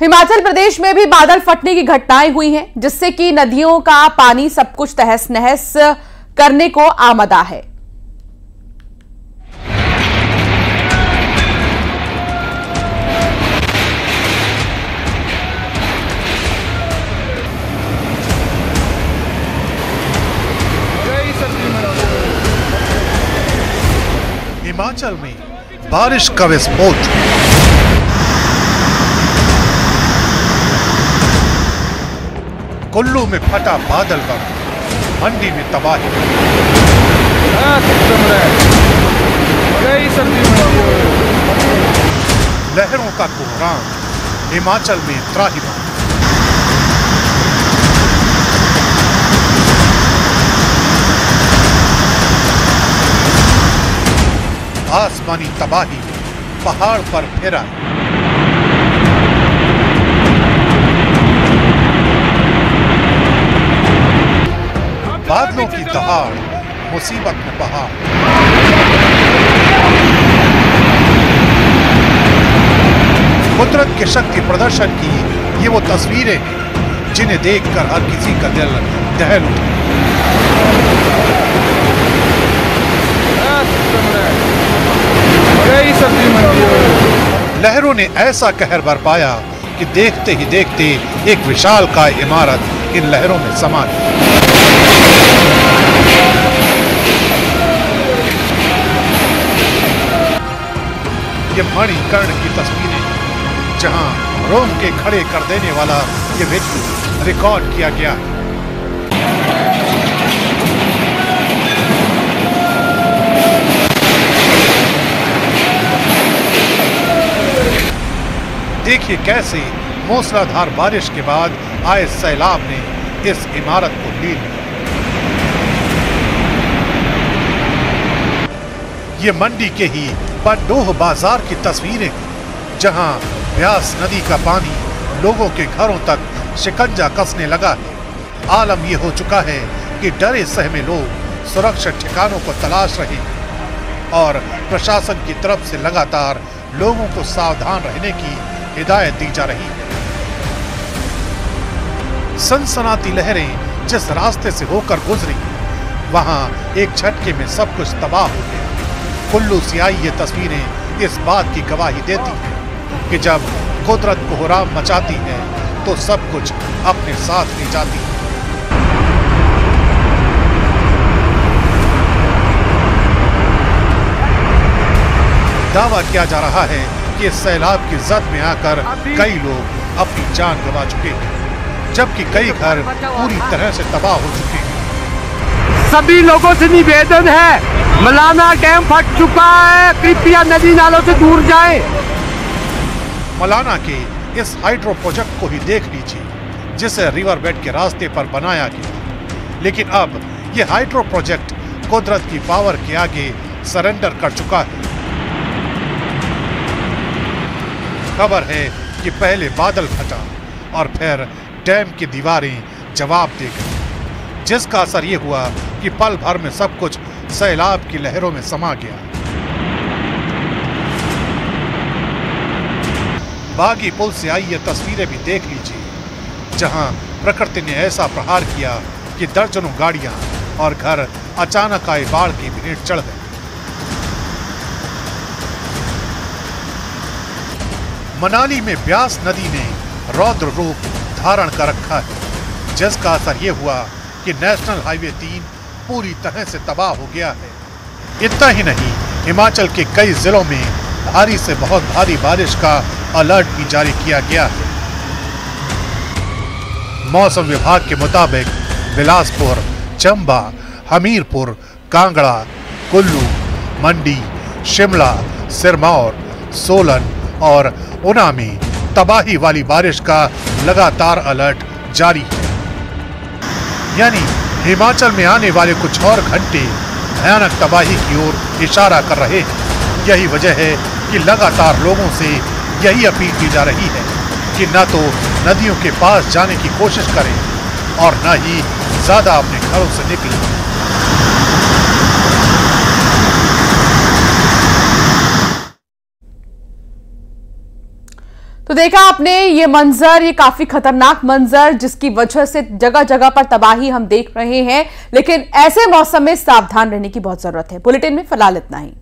हिमाचल प्रदेश में भी बादल फटने की घटनाएँ हुई हैं, जिससे कि नदियों का पानी सब कुछ तहस नहस करने को आमदा है। हिमाचल में बारिश का विस्फोट। कुल्लू में फटा बादल बम मंडी में तबाही लहरों का कोहराम हिमाचल में त्राहिमाम आसमानी तबाही पहाड़ पर फिरा बादलों की दहाड़, मुसीबत में पहाड़ कुदरत के शक्ति प्रदर्शन की ये वो तस्वीरें हैं, जिन्हें देखकर हर किसी का दिल दहल उठे लहरों ने ऐसा कहर बरपाया कि देखते ही देखते एक विशाल का इमारत इन लहरों में समा गई ये मणिकर्ण की तस्वीरें, जहाँ रोम के खड़े कर देने वाला ये वीडियो रिकॉर्ड किया गया। है देखिए कैसे मूसलाधार बारिश के बाद आए सैलाब ने इस इमारत को ली लिया ये मंडी के ही पंडोह बाज़ार की तस्वीरें, जहाँ ब्यास नदी का पानी लोगों के घरों तक शिकंजा कसने लगा है। आलम ये हो चुका है कि डरे सहमे लोग सुरक्षित ठिकानों को तलाश रहे हैं और प्रशासन की तरफ़ से लगातार लोगों को सावधान रहने की हिदायत दी जा रही है। सनसनाती लहरें जिस रास्ते से होकर गुजरी, वहाँ एक झटके में सब कुछ तबाह हो गया। कुल्लू से आई ये तस्वीरें इस बात की गवाही देती हैं कि जब कुदरत कोहराम मचाती है तो सब कुछ अपने साथ ले जाती है। दावा किया जा रहा है कि इस सैलाब की जद में आकर कई लोग अपनी जान गंवा चुके हैं, जबकि कई घर पूरी तरह से तबाह हो चुके हैं। सभी लोगों से निवेदन है मलाना डैम फट चुका है। कृपया नदी नालों से दूर जाए। मलाना के इस हाइड्रो प्रोजेक्ट को ही देख लीजिए, जिसे रिवर बेड के रास्ते पर बनाया गया। लेकिन अब यह हाइड्रो प्रोजेक्ट कुदरत की पावर के आगे सरेंडर कर चुका है। खबर है कि पहले बादल फटा और फिर डैम की दीवारें जवाब दे गई, जिसका असर ये हुआ कि पल भर में सब कुछ सैलाब की लहरों में समा गया। बागी पुल से आई ये तस्वीरें भी देख लीजिए, जहाँ प्रकृति ने ऐसा प्रहार किया कि दर्जनों गाड़ियाँ और घर अचानक आए बाढ़ की भेंट चढ़ गए। मनाली में ब्यास नदी ने रौद्र रूप धारण कर रखा है, जिसका असर यह हुआ कि नेशनल हाईवे तीन पूरी तरह से तबाह हो गया है। इतना ही नहीं, हिमाचल के कई जिलों में भारी से बहुत भारी बारिश का अलर्ट भी जारी किया गया है। मौसम विभाग के मुताबिक बिलासपुर, चंबा, हमीरपुर, कांगड़ा, कुल्लू, मंडी, शिमला, सिरमौर, सोलन और उना में तबाही वाली बारिश का लगातार अलर्ट जारी है। यानी हिमाचल में आने वाले कुछ और घंटे भयानक तबाही की ओर इशारा कर रहे हैं। यही वजह है कि लगातार लोगों से यही अपील की जा रही है कि न तो नदियों के पास जाने की कोशिश करें और न ही ज़्यादा अपने घरों से निकलें। तो देखा आपने, ये मंजर, ये काफ़ी खतरनाक मंजर, जिसकी वजह से जगह जगह पर तबाही हम देख रहे हैं, लेकिन ऐसे मौसम में सावधान रहने की बहुत ज़रूरत है। बुलेटिन में फ़िलहाल इतना ही।